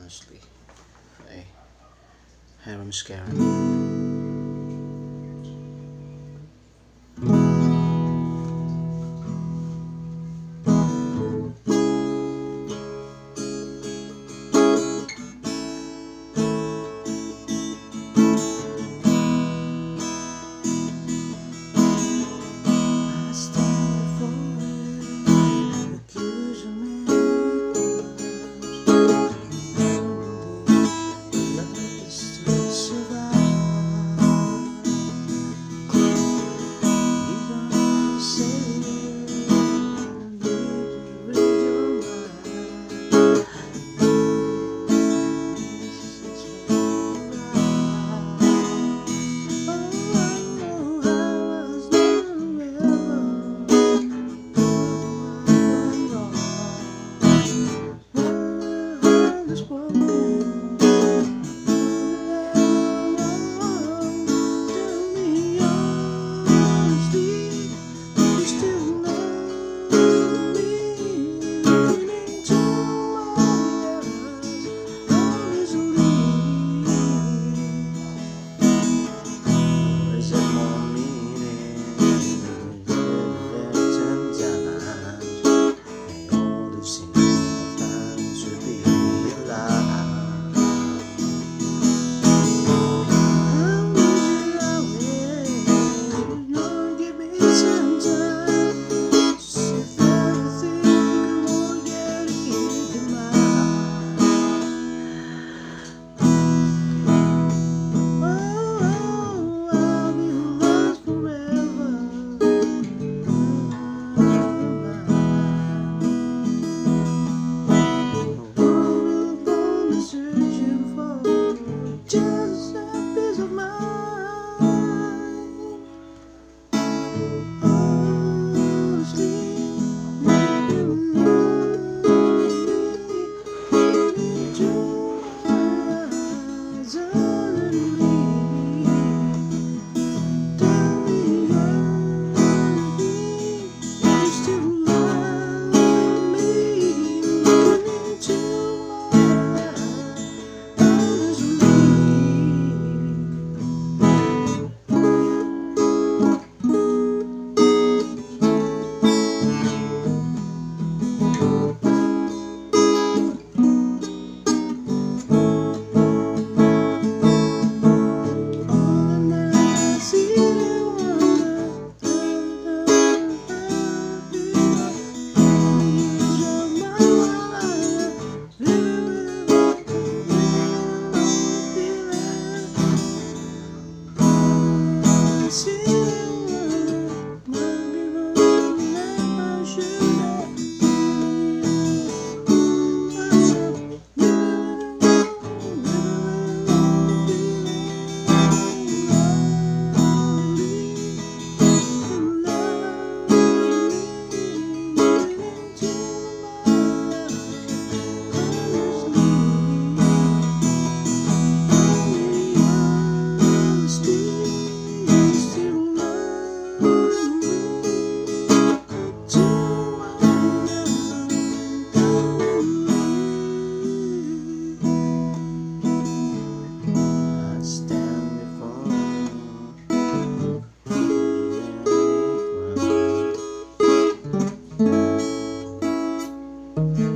honestly. I have a mascara. Jesus. just Mm-hmm.